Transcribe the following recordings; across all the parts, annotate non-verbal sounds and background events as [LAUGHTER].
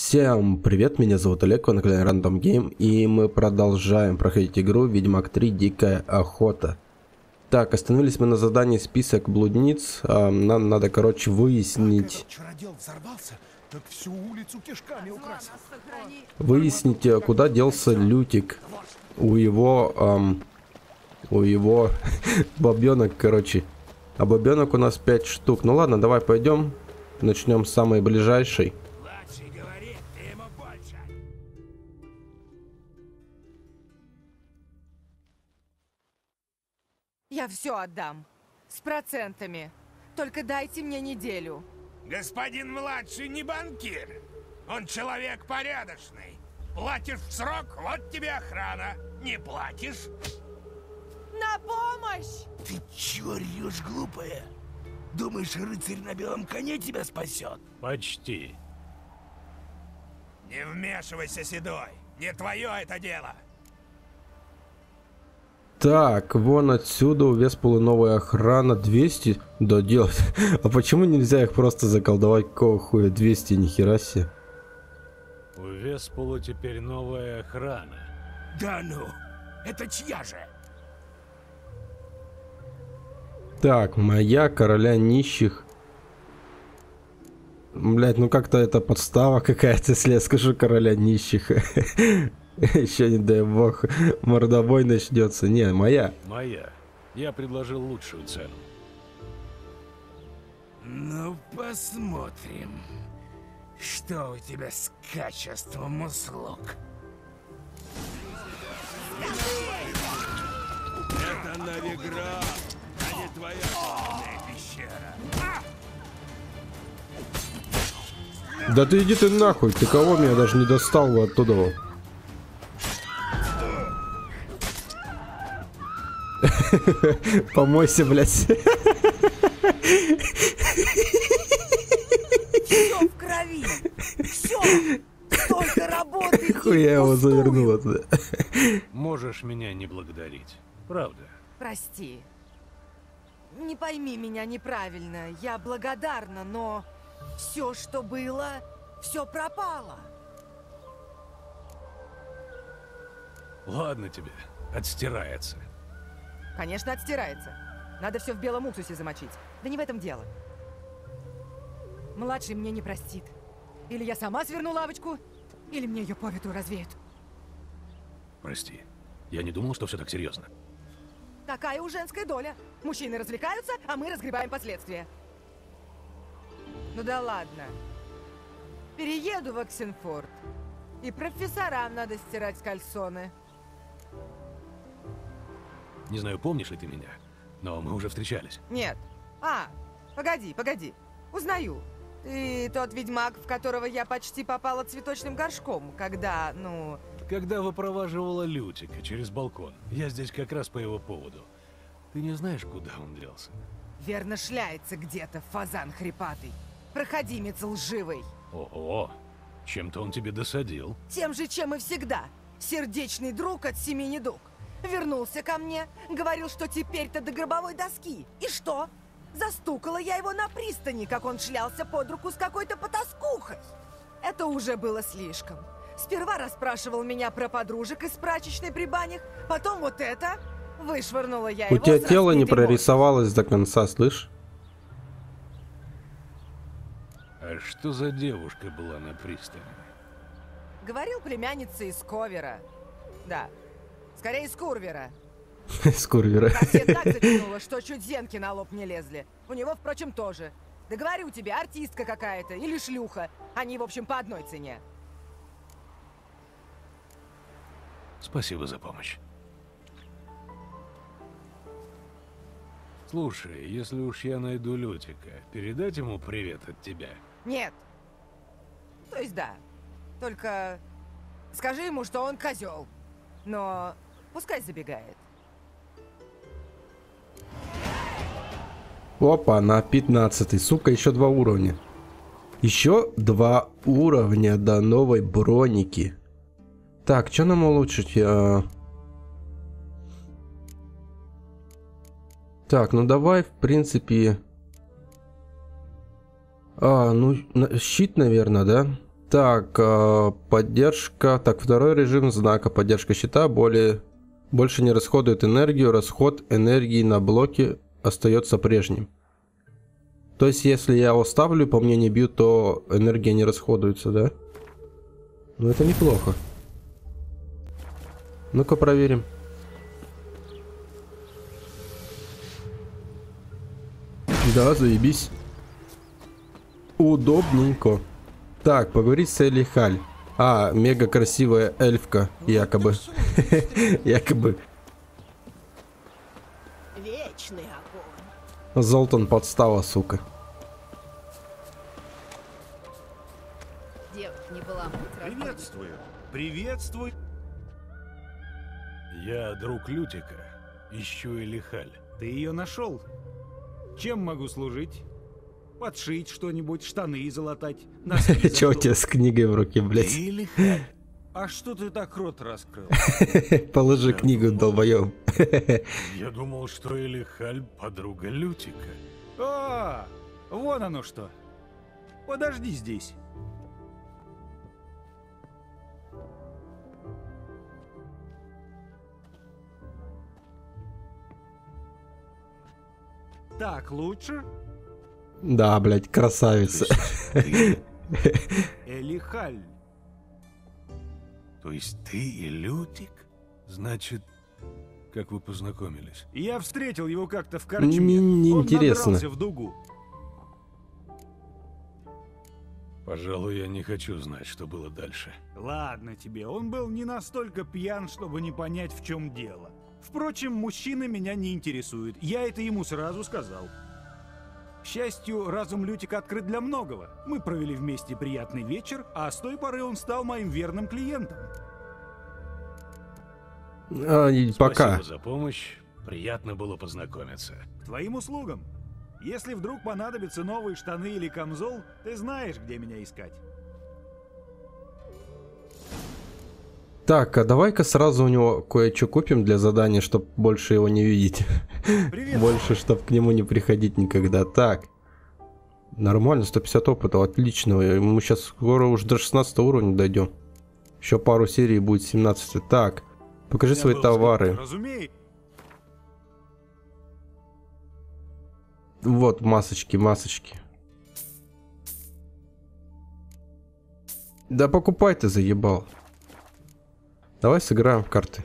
Всем привет, меня зовут Олег, вы на канале Random Game, и мы продолжаем проходить игру Ведьмак 3 Дикая Охота. Так, остановились мы на задании список блудниц, а, нам надо, короче, выяснить... взорвался, так всю улицу кишками украсил. Выяснить, э, куда делся Лютик. У его... Эм, у его [LAUGHS] бобенок, короче. А бобенок у нас 5 штук. Ну ладно, давай пойдем. Начнем с самой ближайшей. Я все отдам. С процентами. Только дайте мне неделю. Господин младший не банкир. Он человек порядочный. Платишь в срок, вот тебе охрана. Не платишь? На помощь! Ты чё рёшь, глупая? Думаешь, рыцарь на белом коне тебя спасет? Почти. Не вмешивайся, Седой. Не твое это дело. Так, вон отсюда у Веспула новая охрана 200 да делать. [LAUGHS] А почему нельзя их просто заколдовать какого хуя 200 нихера себе? У Веспула теперь новая охрана. Да ну, это чья же? Так, моя короля нищих. Блять, ну как-то это подстава какая-то, если я скажу короля нищих. [LAUGHS] [LAUGHS] Еще не дай бог, мордобой начнется. Не, моя. Моя. Я предложил лучшую цену. Ну, посмотрим, что у тебя с качеством услуг. Это Навигра, а не твоя пещера. Да ты иди ты нахуй, ты кого меня даже не достал оттуда? [LAUGHS] Помойся, блядь. Все в крови. Все. Столько работы. Хуя его завернула туда. Можешь меня не благодарить. Правда. Прости. Не пойми меня неправильно. Я благодарна, но все, что было, все пропало. Ладно тебе, отстирается. Конечно, отстирается. Надо все в белом уксусе замочить. Да не в этом дело. Младший мне не простит. Или я сама сверну лавочку, или мне ее по ветру развеют. Прости. Я не думал, что все так серьезно. Такая у женская доля. Мужчины развлекаются, а мы разгребаем последствия. Ну да ладно. Перееду в Оксенфорд. И профессорам надо стирать кальсоны. Не знаю, помнишь ли ты меня, но мы уже встречались. Нет. А, погоди, погоди. Узнаю. Ты тот ведьмак, в которого я почти попала цветочным горшком, когда, ну... Когда выпроваживала Лютика через балкон. Я здесь как раз по его поводу. Ты не знаешь, куда он делся? Верно шляется где-то фазан хрипатый. Проходимец лживый. Ого, чем-то он тебе досадил. Тем же, чем и всегда. Сердечный друг от семи недуг. Вернулся ко мне, говорил, что теперь-то до гробовой доски. И что? Застукала я его на пристани, как он шлялся под руку с какой-то потаскухой. Это уже было слишком. Сперва расспрашивал меня про подружек из прачечной при банях, потом вот это. Вышвырнула я У его тебя тело не прорисовалось до конца, слышь? А что за девушка была на пристани? Говорил племянница из Ковера. Да, Скорее, из Курвера. [LAUGHS] Из Курвера. Кассет так затянуло, [LAUGHS] что чуть зенки на лоб не лезли. У него, впрочем, тоже. Да говорю тебе, артистка какая-то или шлюха. Они, в общем, по одной цене. Спасибо за помощь. Слушай, если уж я найду Лютика, передать ему привет от тебя? Нет. То есть да. Только скажи ему, что он козел. Но Пускай забегает. Опа, на 15. Сука, еще два уровня. Еще два уровня до новой броники. Так, что нам улучшить? А... Так, ну давай, в принципе... А, ну, щит, наверное, да? Так, э, поддержка. Так, второй режим знака. Поддержка щита более... Больше не расходует энергию. Расход энергии на блоке остается прежним. То есть, если я его ставлю, по мне не бьют, то энергия не расходуется, да? Ну, это неплохо. Ну-ка проверим. Да, заебись. Удобненько. Так, поговорить с Элли Халь. А, мега красивая эльфка, якобы. [LAUGHS] якобы. Вечный огонь. Золтан подстава, сука. Приветствую. Приветствую. Я друг Лютика. Ищу Элихаль. Ты ее нашел? Чем могу служить? Подшить что-нибудь, штаны залатать, [LAUGHS] Чё у тебя с книгой в руке, блядь? А что ты так рот раскрыл? [LAUGHS] Положи книгу, долбоёб. [LAUGHS] Я думал, что Элихаль подруга Лютика. А, вон оно что. Подожди здесь. Так, лучше? Да, блядь, красавица. [LAUGHS] Элихаль. то есть ты и Лютик? Значит, как вы познакомились? Я встретил его как-то в корчме. Не- не Он в дугу. Пожалуй, я не хочу знать, что было дальше. Ладно тебе, он был не настолько пьян, чтобы не понять, в чем дело. Впрочем, мужчины меня не интересуют. Я это ему сразу сказал. К счастью, разум Лютика открыт для многого. Мы провели вместе приятный вечер, а с той поры он стал моим верным клиентом. А, и пока. Спасибо за помощь. Приятно было познакомиться. К твоим услугам. Если вдруг понадобятся новые штаны или камзол, ты знаешь, где меня искать. Так, а давай-ка сразу у него кое-что купим для задания, чтобы больше его не видеть. Привет. Больше, чтобы к нему не приходить никогда. Так. Нормально, 150 опыта, отлично. Мы сейчас скоро уже до 16 уровня дойдем. Еще пару серий будет 17. Так, покажи свои товары. Разумеется. Вот масочки, масочки. Да покупай ты, заебал. Давай сыграем в карты.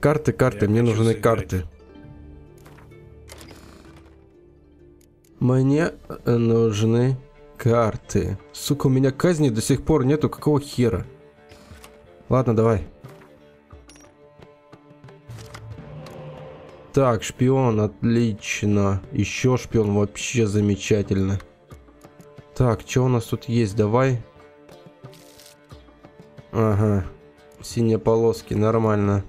Карты, карты, Я мне нужны сыграть. карты. Мне э, нужны карты. Сука, у меня казни до сих пор нету, какого хера? Ладно, давай. Так, шпион, отлично. Еще шпион, вообще замечательно. Так, что у нас тут есть? Давай. Ага. Синие полоски, нормально.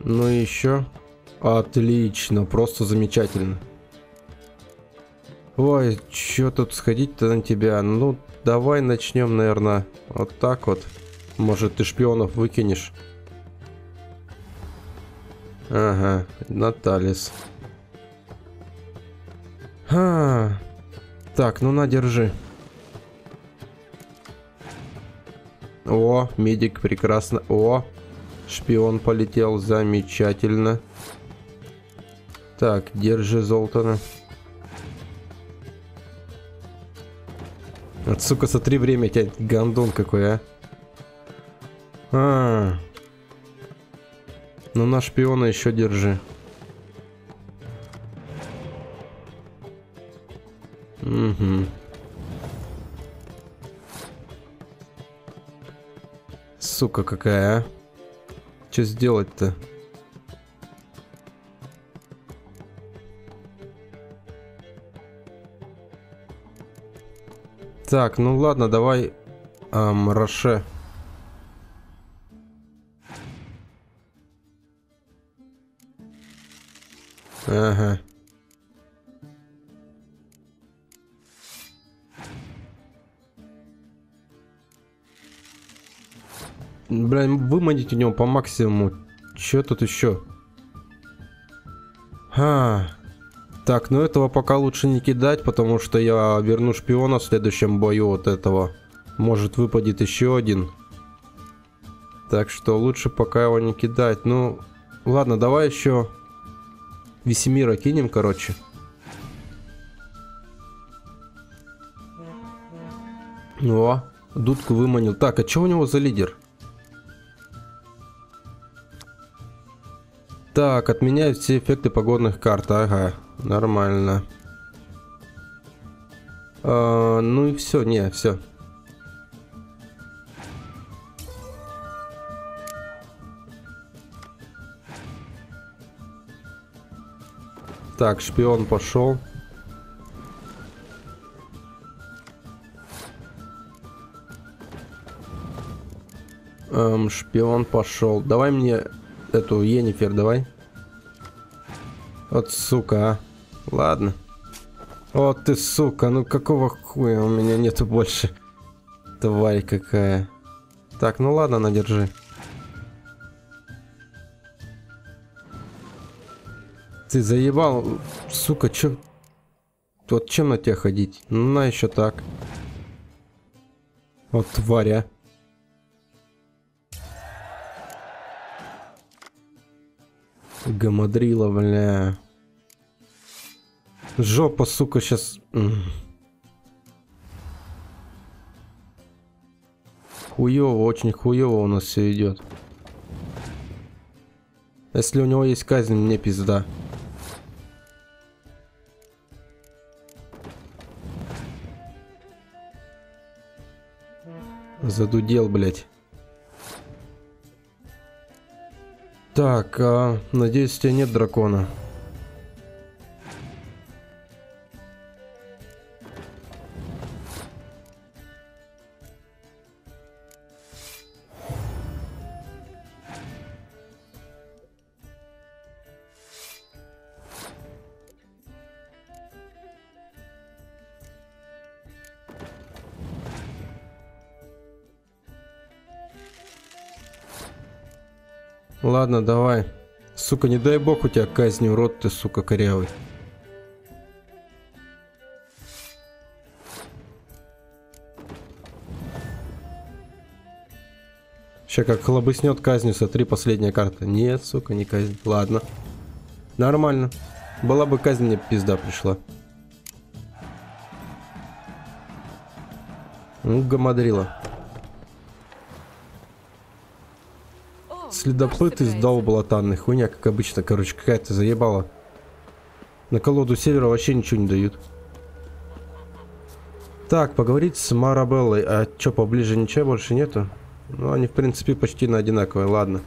Ну и еще. Отлично, просто замечательно. Ой, что тут сходить-то на тебя? Ну, давай начнем, наверное, вот так вот. Может, ты шпионов выкинешь? Ага, Наталис. А, так, ну на, держи. О, медик прекрасно. О, шпион полетел, замечательно. Так, держи Золтана. Вот, сука, смотри, время тянет. Гандон какой, а. А. Ну на шпиона еще держи. Угу. Сука какая, а? Что сделать-то? Так, ну ладно, давай ам, Роше. Ага. Блин, выманить у него по максимуму. Че тут еще? А, Так, ну этого пока лучше не кидать, потому что я верну шпиона в следующем бою вот этого. Может выпадет еще один. Так что лучше пока его не кидать. Ну, ладно, давай еще Весемира кинем, короче. О, дудку выманил. Так, а что у него за лидер? Так, отменяют все эффекты погодных карт. Ага, нормально. А, ну и все, не, все. Так, шпион пошел. Эм, шпион пошел. Давай мне эту Енифер, давай. Вот сука, а. Ладно. Вот ты сука, ну какого хуя у меня нету больше. Тварь какая. Так, ну ладно, надержи. Ты заебал, сука, чё? Вот чем на тебя ходить? Ну на еще так. Вот тваря. Гамадрила, бля. Жопа, сука, сейчас... Хуево, очень хуево у нас все идет. Если у него есть казнь, мне пизда. Задудел, блядь. Так, а, надеюсь, у тебя нет дракона. Ладно, давай. Сука, не дай бог у тебя казни, урод ты, сука, корявый. Сейчас как хлобыснет казнью, смотри, последняя карта. Нет, сука, не казнь. Ладно. Нормально. Была бы казнь, мне пизда пришла. Ну, гамадрила. Следопыт издал болотанный. Хуйня, как обычно, короче, какая-то заебала. На колоду севера вообще ничего не дают. Так, поговорить с Марабеллой. А чё, поближе ничего больше нету? Ну, они, в принципе, почти на одинаковые. Ладно.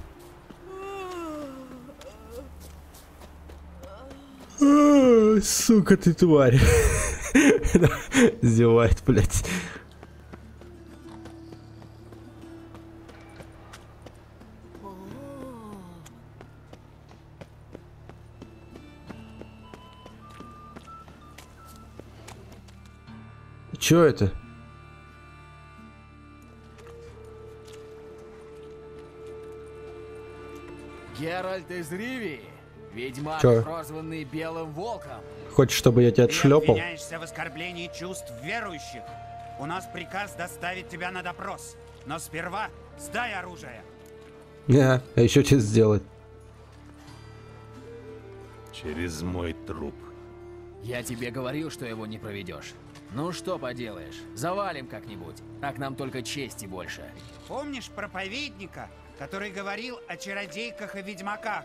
Сука ты тварь. [LAUGHS] Издевает, блядь. Чё это? Геральт из Ривии, ведьмак, Чё? прозванный Белым Волком. Хочешь, чтобы я тебя Ты отшлепал? обвиняешься в оскорблении чувств верующих. У нас приказ доставить тебя на допрос. Но сперва сдай оружие. Не, а еще что сделать? Через мой труп. Я тебе говорил, что его не проведешь. Ну что поделаешь, завалим как-нибудь. Так нам только чести больше. Помнишь проповедника, который говорил о чародейках и ведьмаках?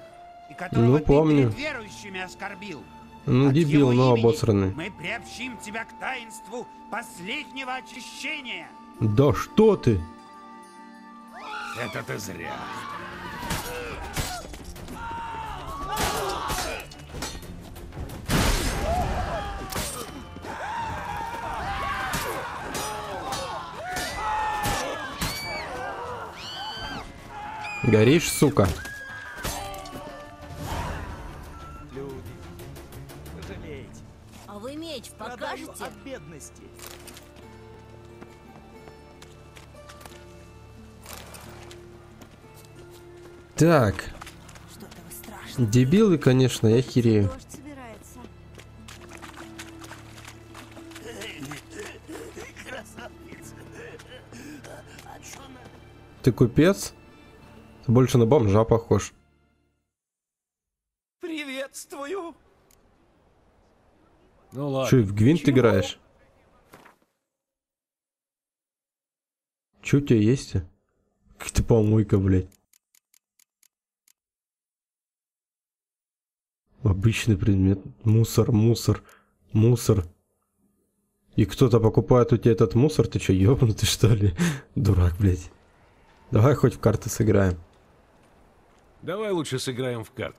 И которого Ну, ты помню. перед верующими оскорбил? Ну, От дебил, но обосранный. Мы приобщим тебя к таинству последнего очищения. Да что ты? Это ты зря. Горишь, сука? А вы меч покажете? Так, Что-то вы страшно. дебилы, конечно, я херею. Ты купец? Больше на бомжа похож. Приветствую. Ну ладно. Че, в гвинт Чего? играешь? Че у тебя есть? Какая-то помойка, блядь. Обычный предмет. Мусор, мусор, мусор. И кто-то покупает у тебя этот мусор, ты что, ёбнутый что ли? [LAUGHS] Дурак, блядь. Давай хоть в карты сыграем. Давай лучше сыграем в карт.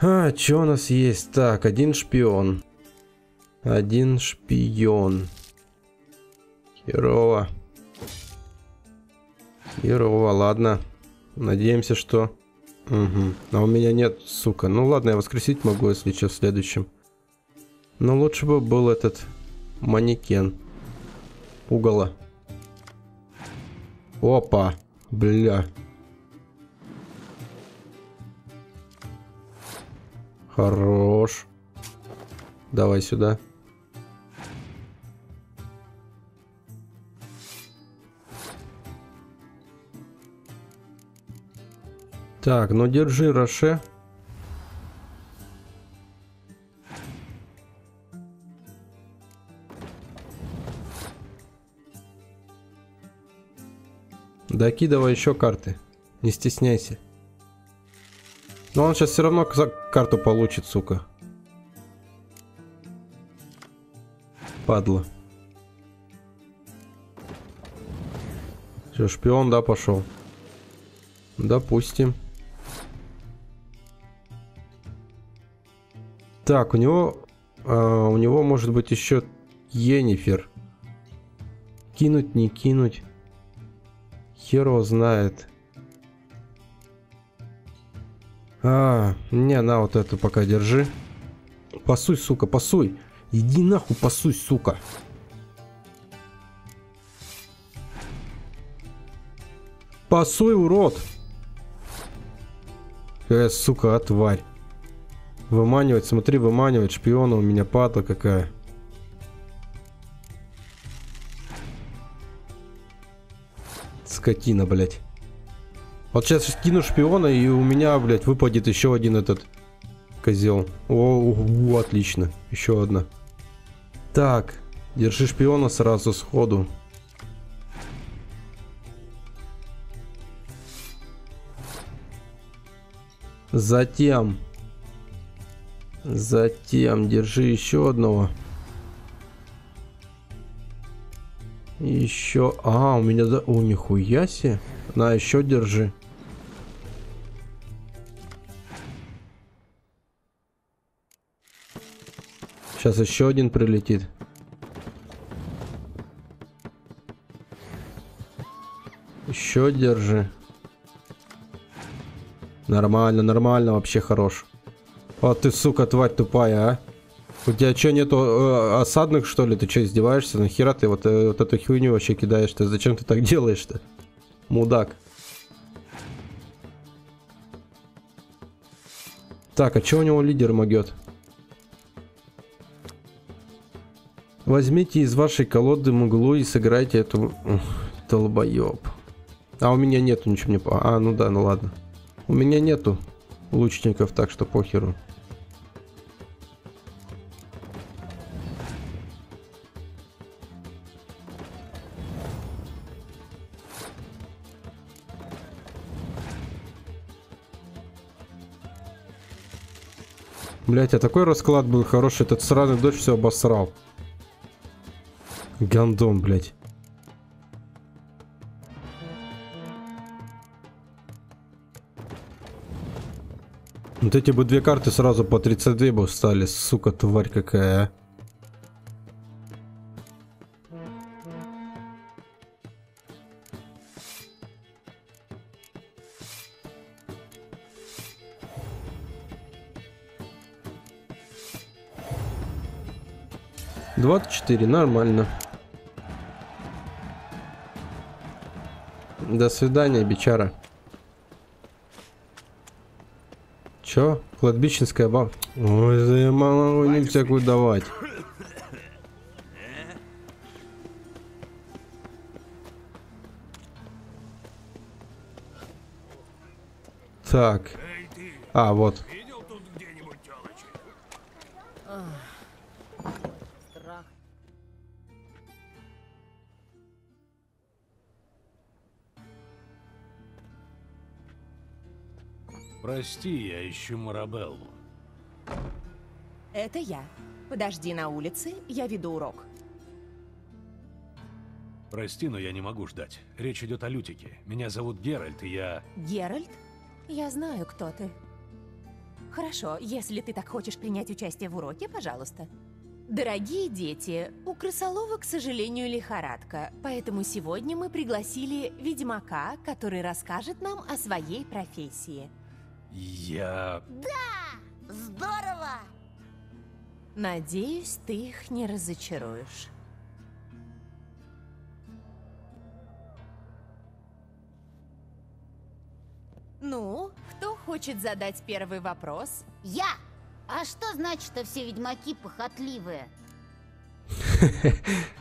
А, что у нас есть? Так, один шпион. Один шпион. Херово. Херово, ладно. Надеемся, что... Угу. А у меня нет, сука. Ну ладно, я воскресить могу, если что, в следующем. Но лучше бы был этот манекен. Угола. Опа. Бля. Хорош. Давай сюда. Так, ну держи, Роше. Докидывай еще карты. Не стесняйся. Но он сейчас все равно карту получит, сука. Падла. Все, шпион, да, пошел. Допустим. Так, у него... а, у него может быть еще Енифер. Кинуть, не кинуть. Хер его знает. А, не, на вот эту пока держи. Пасуй, сука, пасуй. Иди нахуй, пасуй, сука. Пасуй, урод. Какая, сука, а, тварь. Выманивать, смотри, выманивать шпиона у меня падла какая. Скотина, блядь. Вот сейчас кину шпиона, и у меня, блядь, выпадет еще один этот козел. О, отлично. Еще одна. Так, держи шпиона сразу сходу. Затем... Затем держи еще одного. Еще... А, у меня... Да... О, нихуя себе. На, еще держи. Сейчас еще один прилетит. Еще держи. Нормально, нормально, вообще хорош. А ты, сука, тварь тупая, а? У тебя что, нету э, осадных, что ли? Ты что, издеваешься? Нахера ты вот, э, вот эту хуйню вообще кидаешь? Ты зачем ты так делаешь-то? Мудак. Так, а что у него лидер могет? Возьмите из вашей колоды мглу и сыграйте эту... Ух. А у меня нету ничего не... А, ну да, ну ладно. У меня нету лучников, так что похеру. Блять, а такой расклад был хороший, этот сраный дождь все обосрал. Гандон, блять. Вот эти бы две карты сразу по 32 бы стали, сука, тварь какая, а. 24, нормально. До свидания, бичара. Чё? Кладбищенская баб? Ой, заебала, не всякую давать. Так. А, вот. Прости, я ищу Марабеллу. Это я. Подожди на улице, я веду урок. Прости, но я не могу ждать. Речь идет о Лютике. Меня зовут Геральт, и я... Геральт? Я знаю, кто ты. Хорошо, если ты так хочешь принять участие в уроке, пожалуйста. Дорогие дети, у крысолова, к сожалению, лихорадка, поэтому сегодня мы пригласили ведьмака, который расскажет нам о своей профессии. Я... Здорово! Надеюсь, ты их не разочаруешь. Ну, кто хочет задать первый вопрос? Я! А что значит, что все ведьмаки похотливые? [LAUGHS]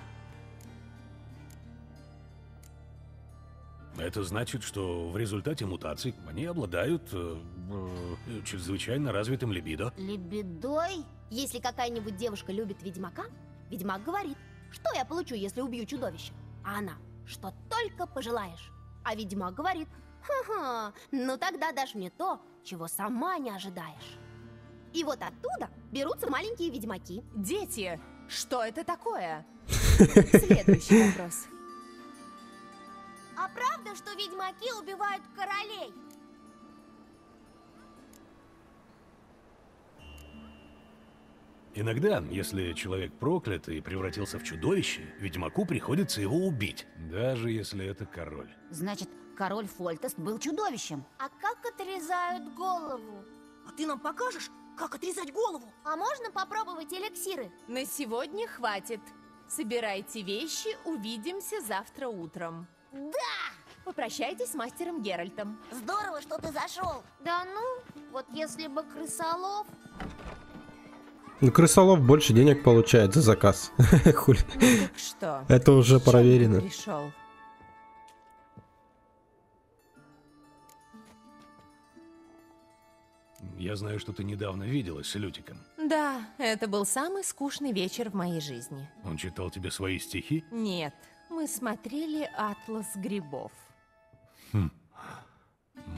Это значит, что в результате мутаций они обладают э, чрезвычайно развитым либидо. Лебедой? Если какая-нибудь девушка любит ведьмака, ведьмак говорит, что я получу, если убью чудовище? А она, что только пожелаешь. А ведьмак говорит, ха-ха, ну тогда дашь мне то, чего сама не ожидаешь. И вот оттуда берутся маленькие ведьмаки. Дети, что это такое? [LAUGHS] Следующий вопрос. А правда, что ведьмаки убивают королей? Иногда, если человек проклят и превратился в чудовище, ведьмаку приходится его убить, даже если это король. Значит, король Фольтест был чудовищем. А как отрезают голову? А ты нам покажешь, как отрезать голову? А можно попробовать эликсиры? На сегодня хватит. Собирайте вещи, увидимся завтра утром. Да! Попрощайтесь с мастером Геральтом. Здорово, что ты зашел. Да ну, вот если бы крысолов... Ну, крысолов больше денег получает за заказ. [LAUGHS] Хули. Так что? Это уже проверено. Пришел. Я знаю, что ты недавно виделась с Лютиком. Да, это был самый скучный вечер в моей жизни. Он читал тебе свои стихи? Нет, мы смотрели «Атлас грибов».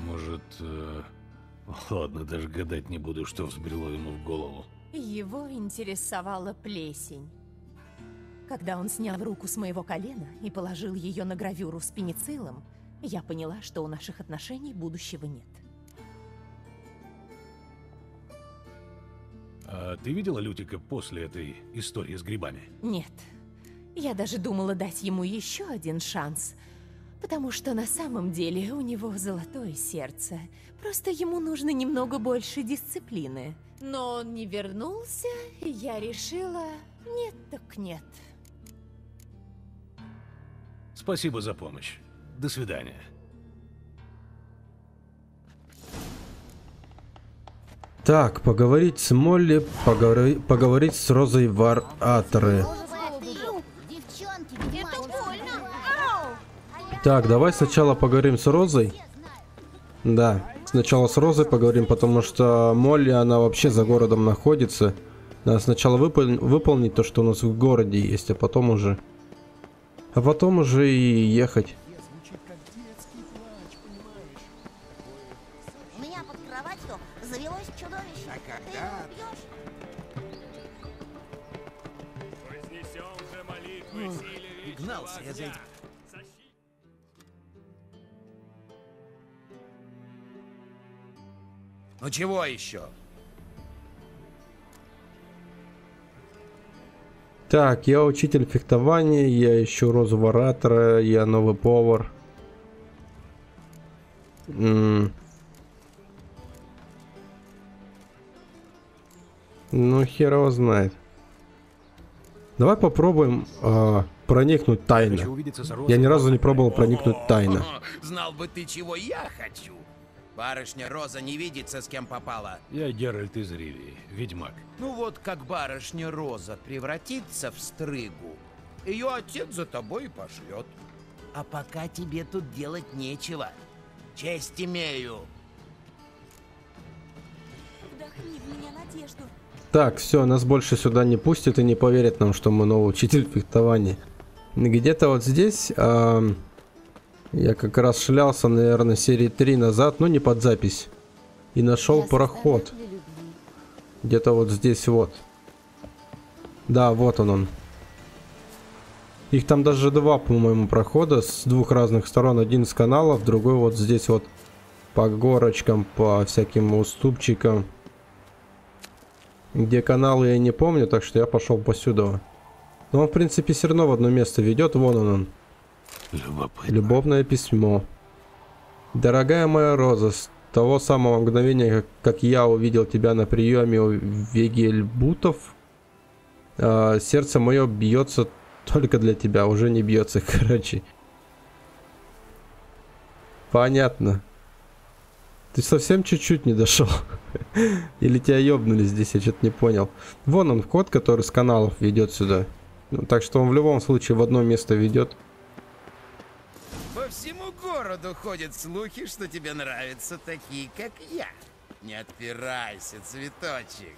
Может, э, ладно, даже гадать не буду, что взбрело ему в голову. Его интересовала плесень. Когда он снял руку с моего колена и положил ее на гравюру с пенициллом, я поняла, что у наших отношений будущего нет. А ты видела Лютика после этой истории с грибами? Нет. Я даже думала дать ему еще один шанс. Потому что на самом деле у него золотое сердце. Просто ему нужно немного больше дисциплины. Но он не вернулся, и я решила... Нет так нет. Спасибо за помощь. До свидания. Так, поговорить с Молли, поговори- поговорить с Розой Вар Аторы. Девчонки, Это больно! Так, давай сначала поговорим с Розой. Да, сначала с Розой поговорим, потому что Молли, она вообще за городом находится. Надо сначала выпол- выполнить то, что у нас в городе есть, а потом уже... А потом уже и ехать. У меня под кроватью завелось чудовище. А Гнался я за этим. Ну чего еще? Так, я учитель фехтования, я ищу Розу Варатора, я новый повар. М. Ну, хер его знает. Давай попробуем а, проникнуть тайно. Я ни разу не пробовал проникнуть тайно. Знал бы ты, чего я хочу. Барышня Роза не видится, с кем попала. Я Геральт из Ривии, ведьмак. Ну вот, как барышня Роза превратится в стрыгу, ее отец за тобой и пошлет. А пока тебе тут делать нечего. Честь имею. Вдохни в меня надежду. Так, все, нас больше сюда не пустят и не поверят нам, что мы новый учитель фехтования. Где-то вот здесь ам, я как раз шлялся, наверное, серии 3 назад, но не под запись. И нашел проход. Где-то вот здесь вот. Да, вот он он. Их там даже два, по-моему, прохода с двух разных сторон. Один с каналов, другой вот здесь вот по горочкам, по всяким уступчикам. Где каналы я не помню, так что я пошел по сюда. Но он, в принципе, все равно в одно место ведет. Вон он он. Любопытно. Любовное письмо. Дорогая моя Роза, с того самого мгновения, как, я увидел тебя на приеме у Вегельбутов, э, сердце мое бьется только для тебя, уже не бьется, [LAUGHS] короче. Понятно. Ты совсем чуть-чуть не дошел. [LAUGHS] Или тебя ёбнули здесь, я что-то не понял. Вон он, код, который с каналов ведет сюда. Ну, так что он в любом случае в одно место ведет. Городу ходят слухи, что тебе нравятся такие, как я. Не отпирайся, цветочек.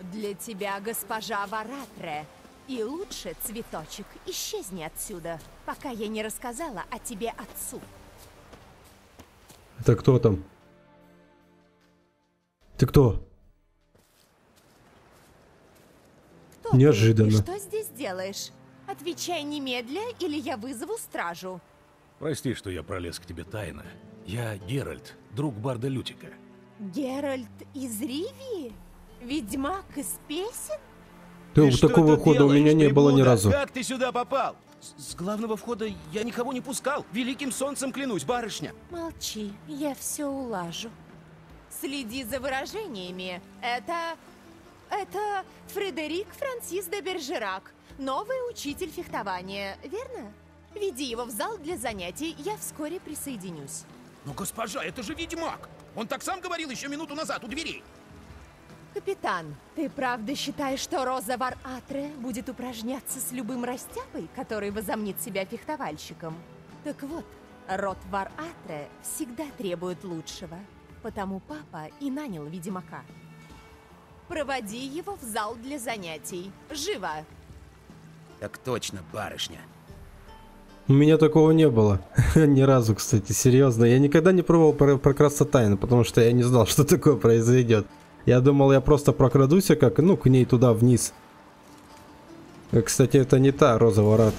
Для тебя госпожа Варатре. И лучше, цветочек, исчезни отсюда, пока я не рассказала о тебе отцу. Это кто там? Ты кто? Кто ты Неожиданно. И что здесь делаешь? Отвечай немедля, или я вызову стражу. Прости, что я пролез к тебе тайно. Я Геральт, друг Барда Лютика. Геральт из Ривии? Ведьмак из песен? Ты, такого хода у меня не было ни разу. Как ты сюда попал? С, с главного входа я никого не пускал. Великим солнцем клянусь, барышня. Молчи, я все улажу. Следи за выражениями. Это... Это Фредерик Франсис де Бержерак, новый учитель фехтования, верно? Веди его в зал для занятий, я вскоре присоединюсь. Но, госпожа, это же ведьмак. Он так сам говорил еще минуту назад у дверей. Капитан, ты правда считаешь, что Роза Вар Атре будет упражняться с любым растяпой, который возомнит себя фехтовальщиком? Так вот, род Вар Атре всегда требует лучшего, потому папа и нанял ведьмака. Проводи его в зал для занятий. Живо! Так точно, барышня. У меня такого не было. [LAUGHS] Ни разу, кстати, серьезно. Я никогда не пробовал про прокрасться тайно, потому что я не знал, [LAUGHS] что такое произойдет. Я думал, я просто прокрадусь, как, ну, к ней туда вниз. Э, Кстати, это не та Роза Ворот.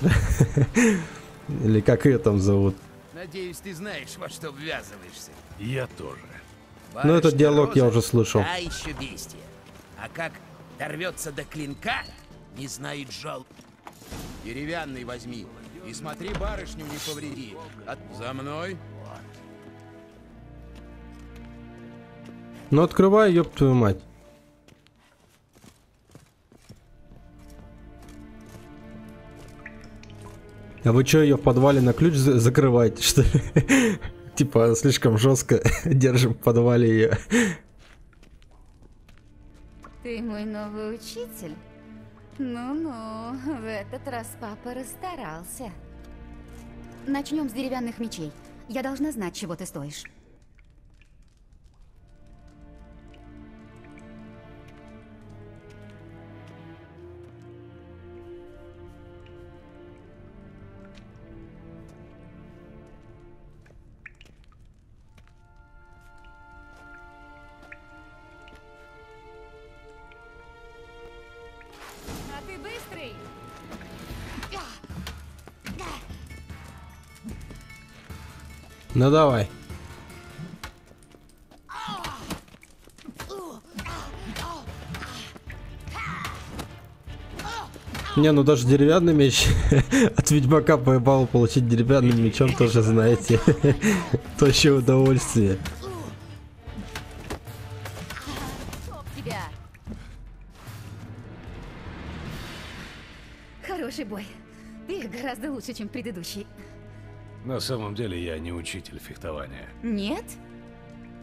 [LAUGHS] Или как ее там зовут. Надеюсь, ты знаешь, во что ввязываешься. Я тоже. Ну, этот Барышня диалог я Роза, уже слышал. Та еще бестия. А как дорвется до клинка, не знает жал. Деревянный возьми. И смотри, барышню не повреди. От... За мной. Ну, открывай, ёб твою мать. А вы что, ее в подвале на ключ за- закрываете, что ли? [LAUGHS] Типа, слишком жестко [LAUGHS] держим в подвале ее. Ты мой новый учитель? Ну-ну, [LAUGHS] в этот раз папа расстарался. Начнем с деревянных мечей. Я должна знать, чего ты стоишь. Ну давай. Не, ну даже деревянный меч [LAUGHS] от Ведьмака по ебалу получить деревянным мечом тоже, знаете, [LAUGHS] то удовольствие. Хороший бой. Ты гораздо лучше, чем предыдущий. На самом деле я не учитель фехтования. Нет?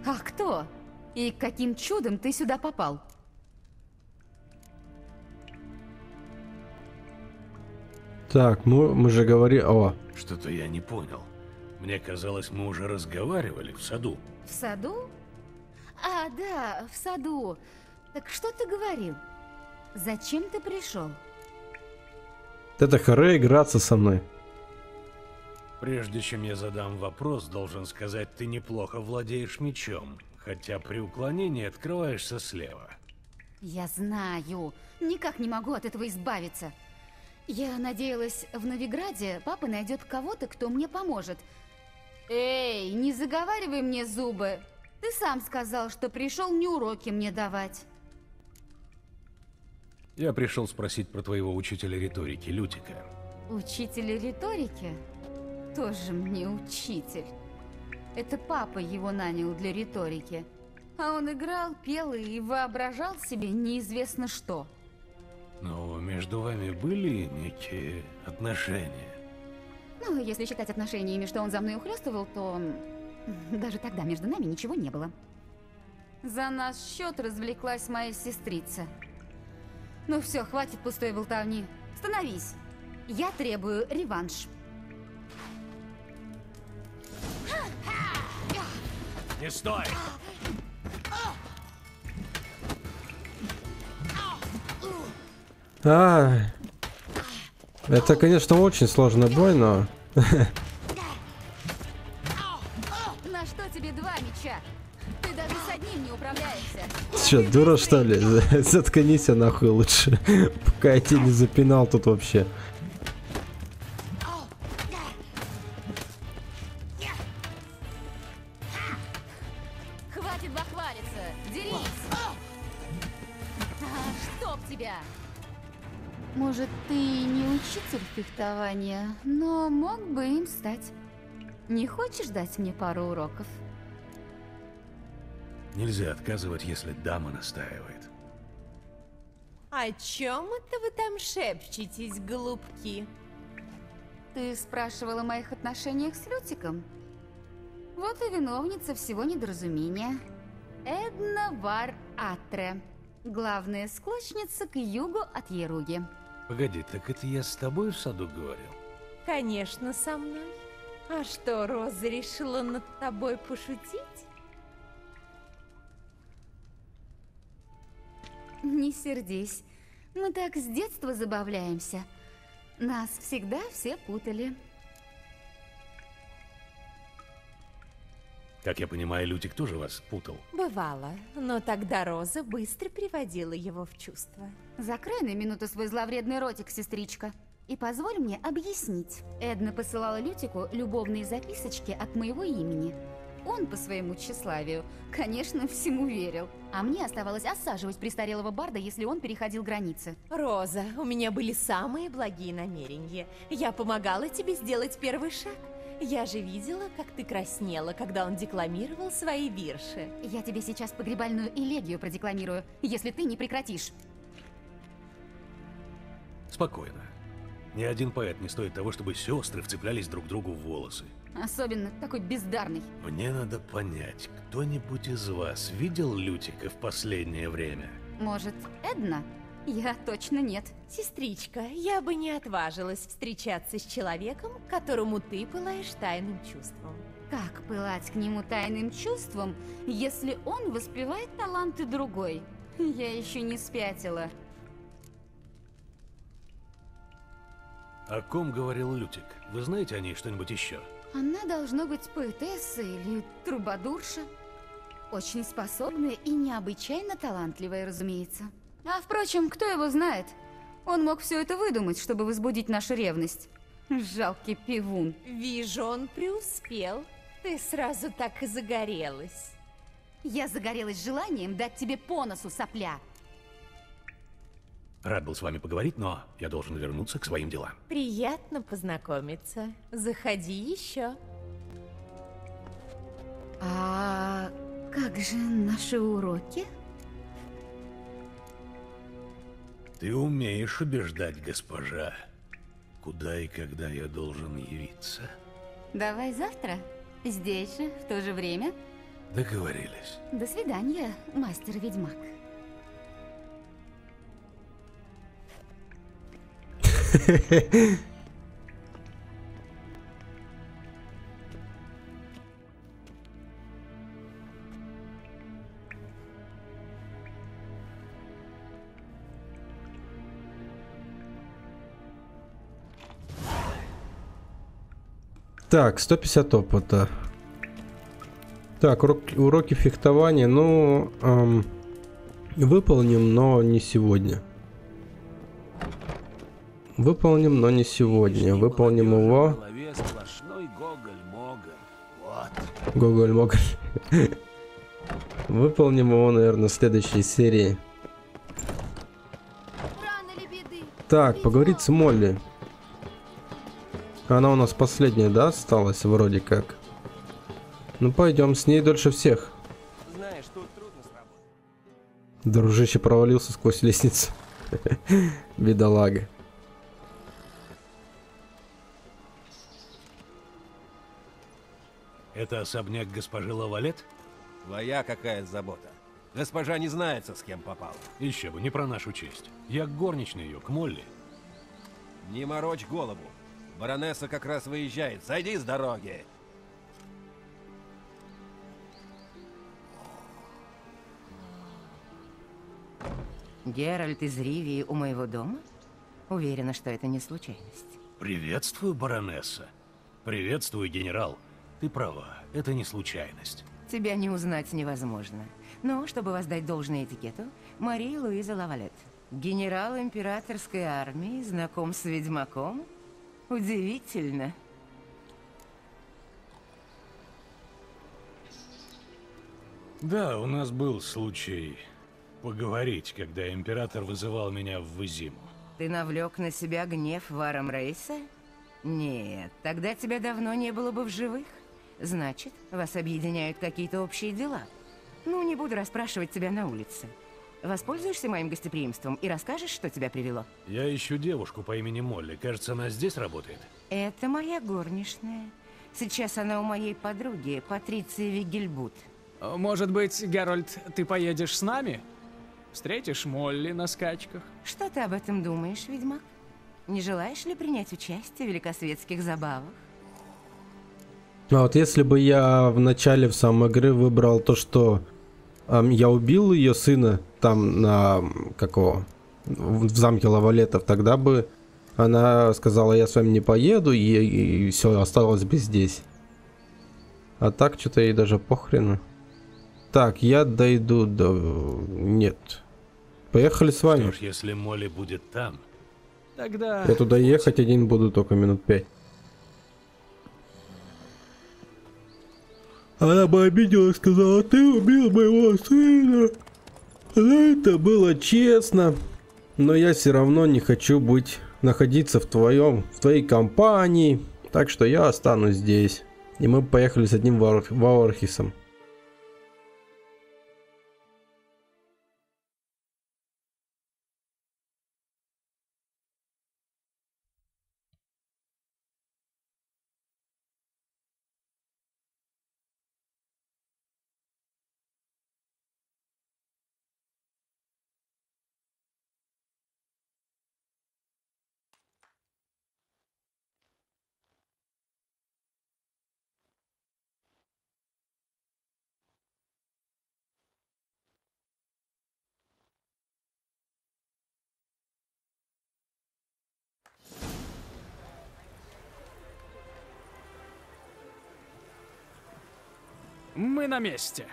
А кто? И каким чудом ты сюда попал? Так, мы, мы же говорили... О, Что-то я не понял. Мне казалось, мы уже разговаривали в саду. В саду? А, да, в саду. Так что ты говорил? Зачем ты пришел? это харе играться со мной. Прежде чем я задам вопрос, должен сказать, ты неплохо владеешь мечом, хотя при уклонении открываешься слева. Я знаю. Никак не могу от этого избавиться. Я надеялась, в Новиграде папа найдет кого-то, кто мне поможет. Эй, не заговаривай мне зубы. Ты сам сказал, что пришел не уроки мне давать. Я пришел спросить про твоего учителя риторики, Лютика. Учитель риторики? Тоже мне учитель. Это папа его нанял для риторики. А он играл, пел и воображал себе неизвестно что. Но между вами были некие отношения? Ну, если считать отношениями, что он за мной ухлёстывал, то... Даже тогда между нами ничего не было. За наш счет развлеклась моя сестрица. Ну все, хватит пустой болтовни. Становись. Я требую реванш. Не стой! А, это, конечно, очень сложный бой, но... [LAUGHS] На что тебе два меча? Ты даже с одним не управляешься. Че, дура что ли? [LAUGHS] Заткнись нахуй лучше, [LAUGHS] пока я тебя не запинал тут вообще. Дерись! А, чтоб тебя! Может, ты не учитель фехтования, но мог бы им стать. Не хочешь дать мне пару уроков? Нельзя отказывать, если дама настаивает. О чем это вы там шепчетесь, голубки? Ты спрашивала о моих отношениях с Лютиком? Вот и виновница всего недоразумения. Эдна Вар Атре. Главная склочница к югу от Еруги. Погоди, так это я с тобой в саду говорил? Конечно, со мной. А что, Роза решила над тобой пошутить? Не сердись. Мы так с детства забавляемся. Нас всегда все путали. Как я понимаю, Лютик тоже вас путал. Бывало, но тогда Роза быстро приводила его в чувство. Закрой на минуту свой зловредный ротик, сестричка. И позволь мне объяснить. Эдна посылала Лютику любовные записочки от моего имени. Он по своему тщеславию, конечно, всему верил. А мне оставалось осаживать престарелого барда, если он переходил границы. Роза, у меня были самые благие намерения. Я помогала тебе сделать первый шаг. Я же видела, как ты краснела, когда он декламировал свои вирши. Я тебе сейчас погребальную элегию продекламирую, если ты не прекратишь. Спокойно. Ни один поэт не стоит того, чтобы сестры вцеплялись друг другу в волосы. Особенно такой бездарный. Мне надо понять, кто-нибудь из вас видел Лютика в последнее время? Может, Эдна? Я точно нет. Сестричка, я бы не отважилась встречаться с человеком, которому ты пылаешь тайным чувством. Как пылать к нему тайным чувством, если он воспевает таланты другой? Я еще не спятила. О ком говорил Лютик? Вы знаете о ней что-нибудь еще? Она должна быть поэтесса или трубадурша. Очень способная и необычайно талантливая, разумеется. А впрочем, кто его знает? Он мог все это выдумать, чтобы возбудить нашу ревность. Жалкий пивун. Вижу, он преуспел. Ты сразу так и загорелась. Я загорелась желанием дать тебе по носу, сопля. Рад был с вами поговорить, но я должен вернуться к своим делам. Приятно познакомиться. Заходи еще. А как же наши уроки? Ты умеешь убеждать, госпожа. Куда и когда я должен явиться? Давай завтра. Здесь же, в то же время. Договорились. До свидания, мастер-ведьмак. [LAUGHS] Так, 150 опыта. Так, урок- уроки фехтования, ну, ам, выполним, но не сегодня. Выполним, но не сегодня. Выполним его. голове сплошной гоголь-моголь. Выполним его, наверное, в следующей серии. Так, поговорить с Молли. Она у нас последняя, да, осталась вроде как? Ну пойдем, с ней дольше всех. Знаешь, тут трудно сработать. Дружище провалился сквозь лестницу. [LAUGHS] Бедолага. Это особняк госпожи Лавалет? Твоя какая забота. Госпожа не знается, с кем попала. Еще бы, не про нашу честь. Я к горничной ее, к Молли. Не морочь голову. Баронесса как раз выезжает. Сойди с дороги. Геральт из Ривии у моего дома? Уверена, что это не случайность. Приветствую, баронесса. Приветствую, генерал. Ты права, это не случайность. Тебя не узнать невозможно. Но, чтобы воздать должное этикету, Мария Луиза Лавалет. Генерал императорской армии, знаком с ведьмаком? Удивительно. Да, у нас был случай поговорить, когда император вызывал меня в Визиму. Ты навлек на себя гнев Варом Рейса? Нет, тогда тебя давно не было бы в живых. Значит, вас объединяют какие-то общие дела. Ну, не буду расспрашивать тебя на улице. Воспользуешься моим гостеприимством и расскажешь, что тебя привело? Я ищу девушку по имени Молли. Кажется, она здесь работает. Это моя горничная. Сейчас она у моей подруги, Патриции Вигельбут. Может быть, Геральт, ты поедешь с нами? Встретишь Молли на скачках? Что ты об этом думаешь, ведьмак? Не желаешь ли принять участие в великосветских забавах? А вот если бы я в начале в самой игры выбрал то, что эм, я убил ее сына там на какого в замке Лавалетов, тогда бы она сказала, я с вами не поеду, и, все, осталось бы здесь. А так что-то ей даже похрену. Так, я дойду до... Нет. Поехали с вами. Что ж, если Молли будет там, Тогда... Я туда ехать один буду только минут пять. Она бы обиделась, сказала, ты убил моего сына. Это было честно. Но я все равно не хочу быть, находиться в твоем, в твоей компании. Так что я останусь здесь. И мы поехали с одним Вар- Мы на месте.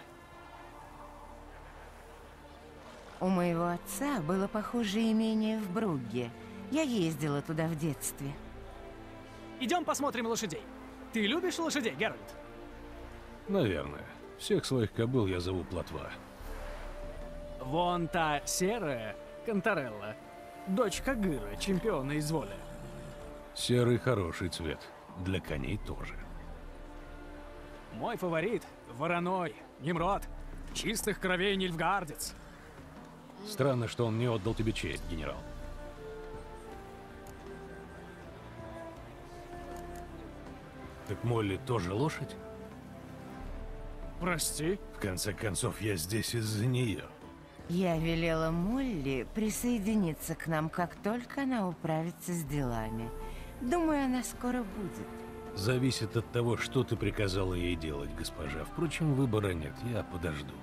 У моего отца было похожее имение в Бругге. Я ездила туда в детстве. Идем посмотрим лошадей. Ты любишь лошадей, Геральт? наверное. Всех своих кобыл я зову Плотва. Вон та серая, Конторелла. Дочь Кагыра, чемпиона из воли. Серый хороший цвет. Для коней тоже. Мой фаворит — Вороной, Немрод. Чистых кровей Нильфгардец. Странно, что он не отдал тебе честь, генерал. Так Молли тоже лошадь? Прости. В конце концов, я здесь из-за нее. Я велела Молли присоединиться к нам, как только она управится с делами. Думаю, она скоро будет. Зависит от того, что ты приказала ей делать, госпожа. Впрочем, выбора нет, я подожду.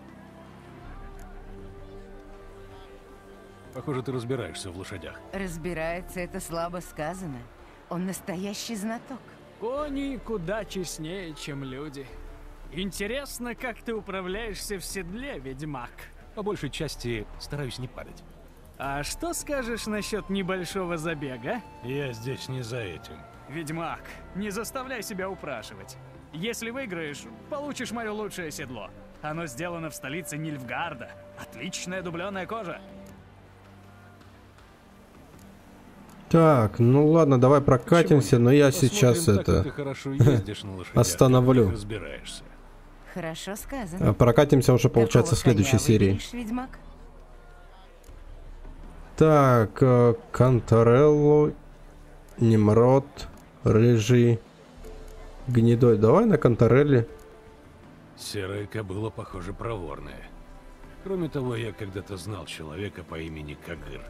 Похоже, ты разбираешься в лошадях. Разбирается, это слабо сказано. Он настоящий знаток. Кони куда честнее, чем люди. Интересно, как ты управляешься в седле, ведьмак? По большей части стараюсь не падать. А что скажешь насчет небольшого забега? Я здесь не за этим. Ведьмак, не заставляй себя упрашивать. Если выиграешь, получишь мое лучшее седло. Оно сделано в столице Нильфгарда. Отличная дубленая кожа. Так, ну ладно, давай прокатимся, но я Посмотрим, сейчас это ездишь [LAUGHS] остановлю. Хорошо сказано. А, Прокатимся уже, получается, в следующей серии. ведьмак? Так, э, Канторелло, Немрод, Рыжий, Гнедой. Давай на Канторелле. Серая кобыла, похоже, проворная. Кроме того, я когда-то знал человека по имени Кагыр.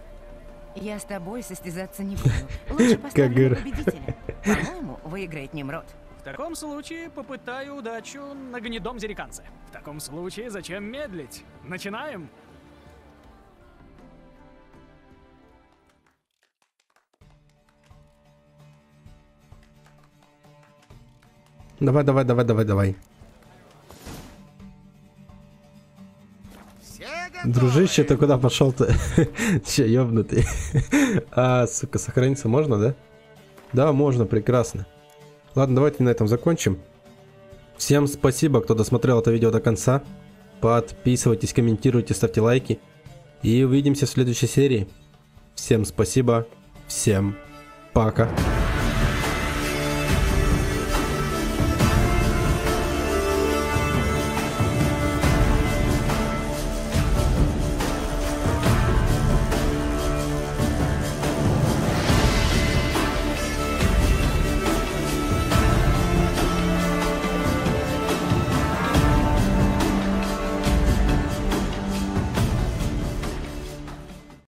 Я с тобой состязаться не буду. Лучше [LAUGHS] поставлю победителя. По-моему, выиграет Немрод. В таком случае попытаю удачу на гнедом зериканце. В таком случае зачем медлить? Начинаем? Давай, давай, давай, давай, давай. Дружище, ты куда пошел-то? [LAUGHS] Че, ёбнутый? [LAUGHS] А, сука, сохраниться можно, да? Да, можно, прекрасно. Ладно, давайте на этом закончим. Всем спасибо, кто досмотрел это видео до конца. Подписывайтесь, комментируйте, ставьте лайки. И увидимся в следующей серии. Всем спасибо. Всем пока.